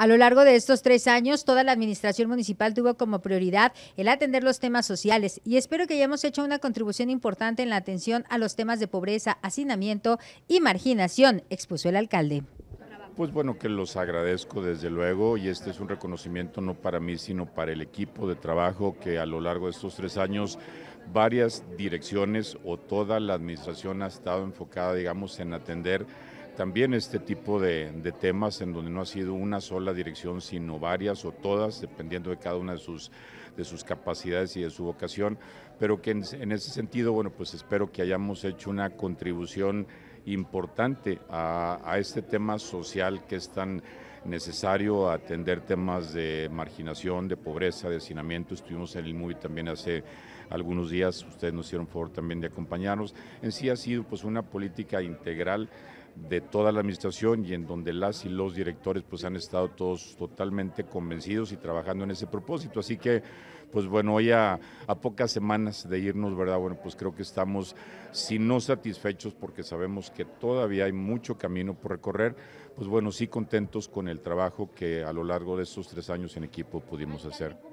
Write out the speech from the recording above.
A lo largo de estos tres años, toda la administración municipal tuvo como prioridad el atender los temas sociales y espero que hayamos hecho una contribución importante en la atención a los temas de pobreza, hacinamiento y marginación, expuso el alcalde. Pues bueno, que los agradezco desde luego y este es un reconocimiento no para mí, sino para el equipo de trabajo que a lo largo de estos tres años varias direcciones o toda la administración ha estado enfocada, digamos, en atender también este tipo de, temas en donde no ha sido una sola dirección, sino varias o todas, dependiendo de cada una de sus, de sus capacidades y de su vocación, pero que en, en ese sentido, bueno, pues espero que hayamos hecho una contribución importante a, este tema social que es tan necesario atender temas de marginación, de pobreza, de hacinamiento. Estuvimos en el MUI también hace algunos días, ustedes nos hicieron favor también de acompañarnos. En sí ha sido pues una política integral de toda la administración y en donde las y los directores pues han estado todos totalmente convencidos y trabajando en ese propósito. Así que pues bueno, hoy a, a, pocas semanas de irnos, ¿verdad? Bueno, pues creo que estamos, si no satisfechos, porque sabemos que todavía hay mucho camino por recorrer, pues bueno, sí contentos con el trabajo que a lo largo de estos tres años en equipo pudimos hacer.